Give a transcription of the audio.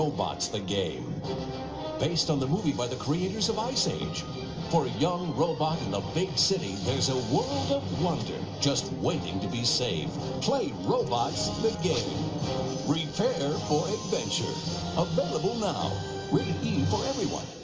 Robots the Game. Based on the movie by the creators of Ice Age. For a young robot in a big city, there's a world of wonder just waiting to be saved. Play Robots the Game. Prepare for adventure. Available now. Rated E for everyone.